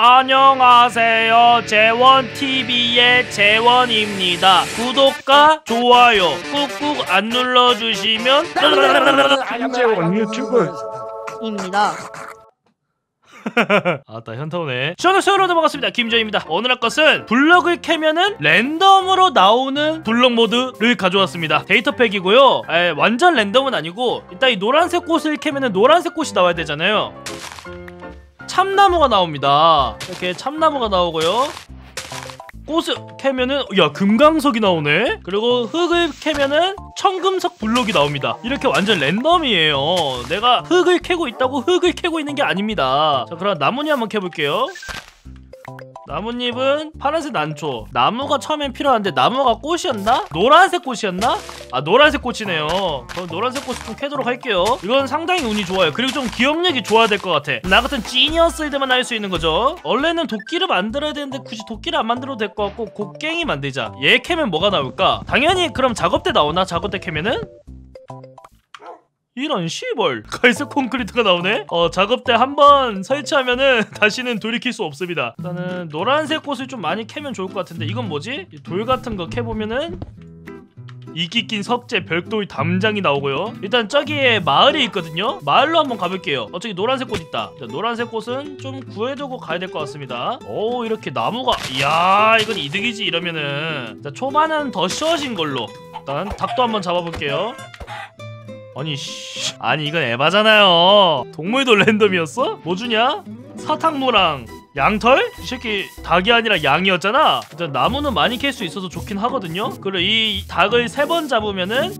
안녕하세요. 재원TV의 재원입니다. 구독과 좋아요 꾹꾹 안 눌러주시면 김재원 유튜브. 입니다. 아따 현타오네. 시원한 여러분 반갑습니다. 김재입니다. 오늘 할 것은 블럭을 캐면은 랜덤으로 나오는 블럭 모드를 가져왔습니다. 데이터팩이고요. 에, 완전 랜덤은 아니고 일단 이 노란색 꽃을 캐면은 노란색 꽃이 나와야 되잖아요 참나무가 나옵니다. 이렇게 참나무가 나오고요. 꽃을 캐면은 야 금강석이 나오네? 그리고 흙을 캐면은 청금석 블록이 나옵니다. 이렇게 완전 랜덤이에요. 내가 흙을 캐고 있다고 흙을 캐고 있는 게 아닙니다. 자 그럼 나뭇잎 한번 캐볼게요 나뭇잎은 파란색 난초 나무가 처음엔 필요한데 나무가 꽃이었나? 노란색 꽃이었나? 아 노란색 꽃이네요 그럼 노란색 꽃을 좀 캐도록 할게요 이건 상당히 운이 좋아요 그리고 좀 기억력이 좋아야 될 것 같아 나 같은 지니어스들만 할 수 있는 거죠 원래는 도끼를 만들어야 되는데 굳이 도끼를 안 만들어도 될 것 같고 곡괭이 만들자 얘 캐면 뭐가 나올까? 당연히 그럼 작업대 나오나? 작업대 캐면은? 이런 시벌. 갈색 콘크리트가 나오네? 어 작업대 한번 설치하면은 다시는 돌이킬 수 없습니다. 일단은 노란색 꽃을 좀 많이 캐면 좋을 것 같은데 이건 뭐지? 이돌 같은 거 캐보면은 이끼 낀 석재 별도의 담장이 나오고요. 일단 저기에 마을이 있거든요. 마을로 한번 가볼게요. 어 저기 노란색 꽃 있다. 자, 노란색 꽃은 좀 구해두고 가야 될 것 같습니다. 오 이렇게 나무가. 이야 이건 이득이지 이러면은. 자 초반은 더 쉬워진 걸로. 일단 닭도 한번 잡아볼게요 아니 씨. 아니 이건 에바잖아요. 동물도 랜덤이었어? 뭐 주냐? 사탕모랑. 양털? 이 새끼 닭이 아니라 양이었잖아. 일단 나무는 많이 캘 수 있어서 좋긴 하거든요. 그리고 이 닭을 세 번 잡으면은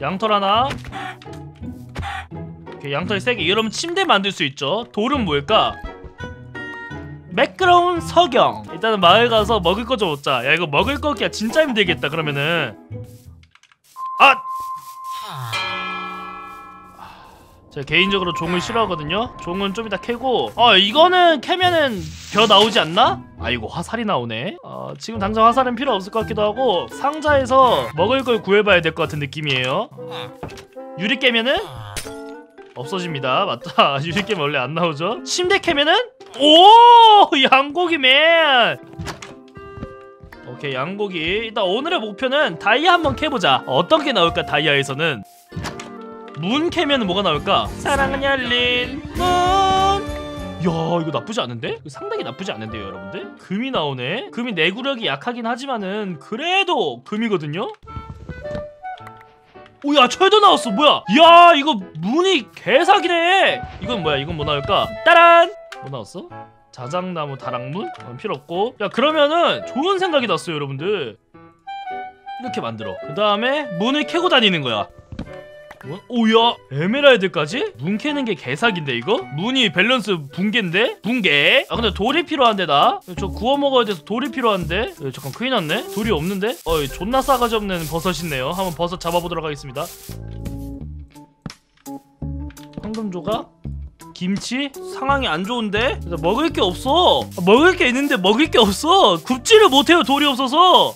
양털 하나. 양털 세개. 이러면 침대 만들 수 있죠. 돌은 뭘까? 매끄러운 석영. 일단은 마을 가서 먹을 거 좀 얻자. 야 이거 먹을 거기야 진짜 힘들겠다 그러면은. 아! 제가 개인적으로 종을 싫어하거든요. 종은 좀 이따 캐고. 어 이거는 캐면은 벼 나오지 않나? 아이고 화살이 나오네. 어, 지금 당장 화살은 필요 없을 것 같기도 하고 상자에서 먹을 걸 구해봐야 될 것 같은 느낌이에요. 유리 깨면은? 없어집니다. 맞다. 유리 깨면 원래 안 나오죠? 침대 캐면은? 오! 양고기맨! 오케이 양고기. 일단 오늘의 목표는 다이아 한번 캐보자. 어떤 게 나올까 다이아에서는 문 캐면 뭐가 나올까 사랑은 열린 문 야, 이거 나쁘지 않은데? 상당히 나쁘지 않은데요, 여러분들? 금이 나오네. 금이 내구력이 약하긴 하지만은 그래도 금이거든요. 오, 야, 철도 나왔어. 뭐야? 야, 이거 문이 개사기네. 이건 뭐야? 이건 뭐 나올까? 따란! 뭐 나왔어? 자작나무 다락문? 어, 필요 없고. 야, 그러면은 좋은 생각이 났어요, 여러분들. 이렇게 만들어. 그 다음에 문을 캐고 다니는 거야. 문? 오야 에메랄드까지? 문 캐는 게 개사기인데 이거? 문이 밸런스 붕괴인데? 붕괴? 아 근데 돌이 필요한데 나? 저 구워 먹어야 돼서 돌이 필요한데? 에, 잠깐 큰일 났네? 돌이 없는데? 어이 존나 싸가지 없는 버섯이네요 한번 버섯 잡아보도록 하겠습니다 황금 조각? 김치? 상황이 안 좋은데? 먹을 게 없어 아, 먹을 게 있는데 먹을 게 없어 굽지를 못해요 돌이 없어서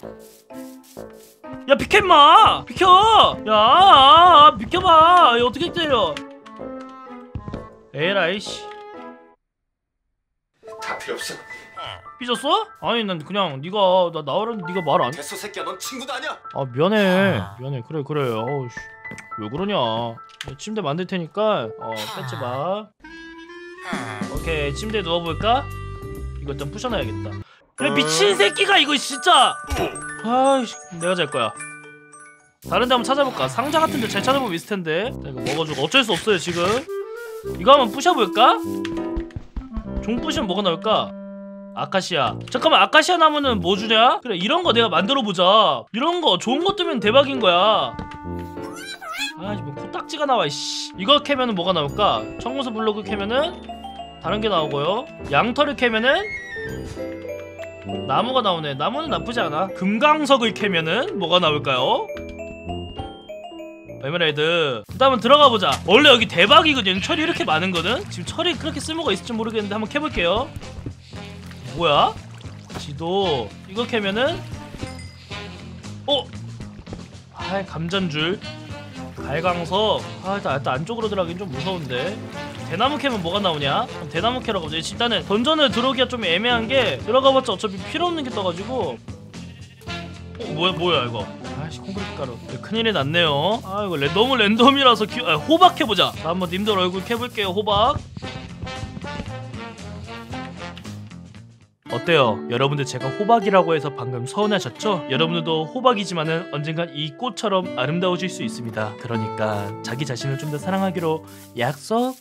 야 비켜 임마! 비켜! 야 비켜봐! 야, 어떻게 때려 에라이 씨. 다 필요 없어. 삐졌어? 아니 난 그냥 네가 나 나오라는 네가 말 안... 개소 새끼야, 넌 친구도 아니야. 아 미안해. 미안해. 그래 그래. 어우 씨. 왜 그러냐? 야, 침대 만들 테니까 어 뺏지 마. 오케이 침대에 누워볼까? 이거 좀 부셔놔야겠다 그래 미친 새끼가 이거 진짜 아이씨 내가 잘 거야 다른 데 한번 찾아볼까? 상자 같은 데잘 찾아보면 있을 텐데 자, 이거 먹어주고 어쩔 수 없어요 지금 이거 한번 부셔볼까? 종 부시면 뭐가 나올까? 아카시아 잠깐만 아카시아 나무는 뭐 주냐? 그래 이런 거 내가 만들어 보자 이런 거 좋은 거 뜨면 대박인 거야 아이 뭐 코딱지가 나와 씨 이거 캐면은 뭐가 나올까? 청구서 블록을 캐면은 다른 게 나오고요 양털을 캐면은 나무가 나오네. 나무는 나쁘지 않아. 금강석을 캐면은 뭐가 나올까요? 에메랄드 그 다음은 들어가 보자. 원래 여기 대박이거든. 철이 이렇게 많은 거는. 지금 철이 그렇게 쓸모가 있을지 모르겠는데 한번 캐볼게요. 뭐야? 지도. 이거 캐면은? 어? 아이 감전줄. 갈강석. 아 일단, 일단 안쪽으로 들어가긴 좀 무서운데 대나무 캐면 뭐가 나오냐? 대나무 캐러 가보자 일단은 던전을 들어오기가 좀 애매한 게 들어가봤자 어차피 필요 없는 게 떠가지고. 어, 뭐야 뭐야 이거? 아씨 콘크리트 가루. 네, 큰일이 났네요. 아 이거 랜- 너무 랜덤이라서 기... 아, 호박 해보자. 자 한번 님들 얼굴 캐볼게요 호박 어때요? 여러분들 제가 호박이라고 해서 방금 서운하셨죠? 여러분들도 호박이지만은 언젠간 이 꽃처럼 아름다워질 수 있습니다. 그러니까 자기 자신을 좀 더 사랑하기로 약속.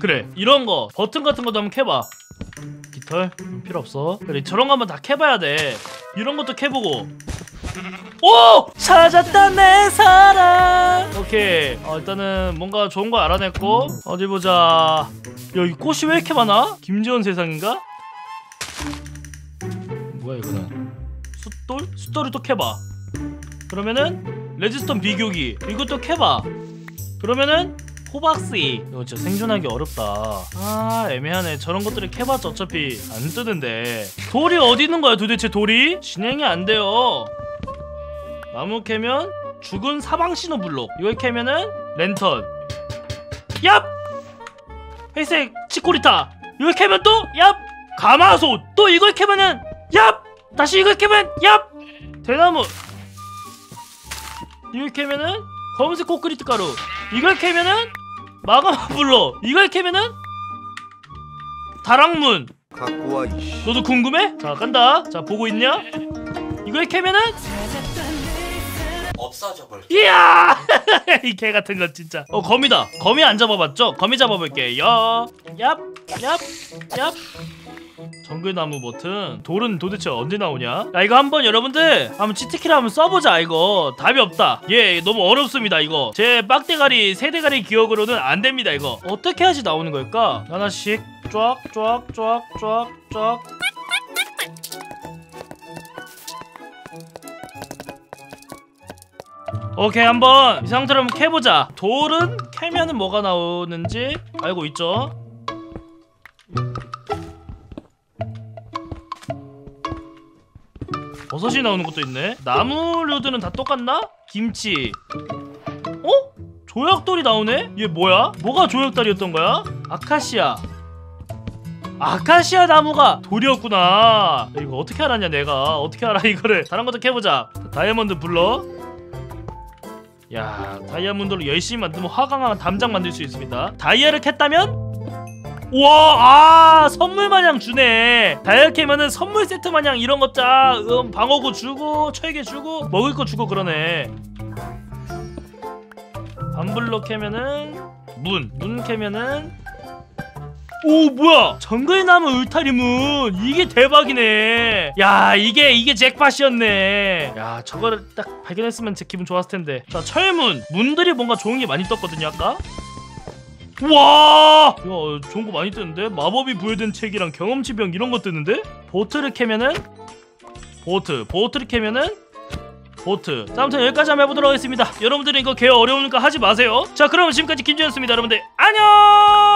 그래 이런 거 버튼 같은 것도 한번 캐봐. 깃털 음, 필요 없어. 그래 저런 거 한번 다 캐봐야 돼. 이런 것도 캐보고. 오! 찾았다 내 사랑. 오케이. 어, 일단은 뭔가 좋은 거 알아냈고 어디 보자. 야, 이 꽃이 왜 이렇게 많아? 김지원 세상인가? 뭐야 이거는? 숫돌? 숫돌을 또 캐봐. 그러면은 레드스톤 비교기 이것도 캐봐. 그러면은 호박씨 이거 진짜 생존하기 어렵다. 아 애매하네. 저런 것들을 캐봤자 어차피 안 뜨는데. 돌이 어디 있는 거야 도대체 돌이? 진행이 안 돼요. 나무 캐면 죽은 사방산호 블록. 이걸 캐면은 랜턴. 얍! 회색 치코리타 이걸 캐면 또 얍 가마솥 또 이걸 캐면은 얍 다시 이걸 캐면 얍 대나무 이걸 캐면은 검은색 콘크리트 가루 이걸 캐면은 마그마 블록 이걸 캐면은 다락문 갖고 와 이씨. 너도 궁금해? 자 간다 자 보고 있냐? 이걸 캐면은 없어져 볼. 이야! 이 개 같은 거 진짜. 어 거미다. 거미 안 잡아봤죠? 거미 잡아볼게요. 얍 얍 얍. 정글나무 버튼. 돌은 도대체 언제 나오냐? 야 이거 한번 여러분들 한번 치트키를 한번 써보자 이거. 답이 없다. 예 너무 어렵습니다 이거. 제 빡대가리 세대가리 기억으로는 안 됩니다 이거. 어떻게 해야지 나오는 걸까? 하나씩 쫙쫙쫙쫙쫙 오케이 한번 이 상태로 한번 캐보자 돌은 캐면은 뭐가 나오는지 알고 있죠 버섯이 나오는 것도 있네 나무류들은 다 똑같나? 김치 어? 조약돌이 나오네? 얘 뭐야? 뭐가 조약돌이었던 거야? 아카시아 아카시아 나무가 돌이었구나 이거 어떻게 알았냐 내가 어떻게 알아 이거를 다른 것도 캐보자 다이아몬드 불러 야 다이아몬드로 열심히 만들면 화강한 담장 만들 수 있습니다. 다이아를 캤다면? 우와 아 선물 마냥 주네. 다이아 캐면은 선물 세트 마냥 이런 거짜. 음, 방어구 주고 철개 주고 먹을 거 주고 그러네. 반블럭 캐면은 문 문 캐면은 오 뭐야? 정글 나무 울타리문. 이게 대박이네. 야 이게 이게 잭팟이었네. 야 저거를 딱 발견했으면 제 기분 좋았을 텐데. 자 철문. 문들이 뭔가 좋은 게 많이 떴거든요 아까? 와! 야 좋은 거 많이 뜨는데? 마법이 부여된 책이랑 경험치병 이런 거 뜨는데? 보트를 캐면은? 보트. 보트를 캐면은? 보트. 자 아무튼 여기까지 한번 해보도록 하겠습니다. 여러분들은 이거 개 어려우니까 하지 마세요. 자 그럼 지금까지 김주현이었습니다 여러분들. 안녕